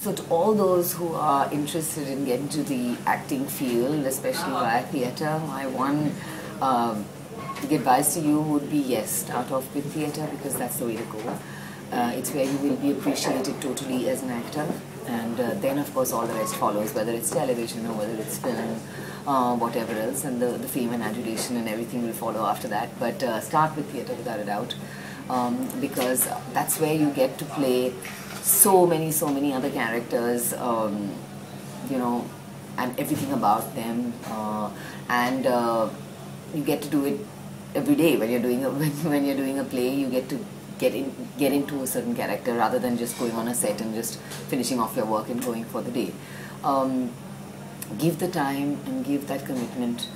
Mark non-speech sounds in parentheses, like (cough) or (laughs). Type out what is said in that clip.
So to all those who are interested in getting to the acting field, especially via theatre, my one um, advice to you would be yes, start off with theatre because that's the way to go. Uh, it's where you will be appreciated totally as an actor, and uh, then of course all the rest follows, whether it's television or whether it's film, uh, whatever else, and the, the fame and adulation and everything will follow after that. But uh, start with theatre without a doubt, um, because that's where you get to play so many, so many other characters, um, you know, and everything about them, uh, and uh, you get to do it every day when you're doing a (laughs) when, when you're doing a play. You get to get in get into a certain character rather than just going on a set and just finishing off your work and going for the day. Um, give the time and give that commitment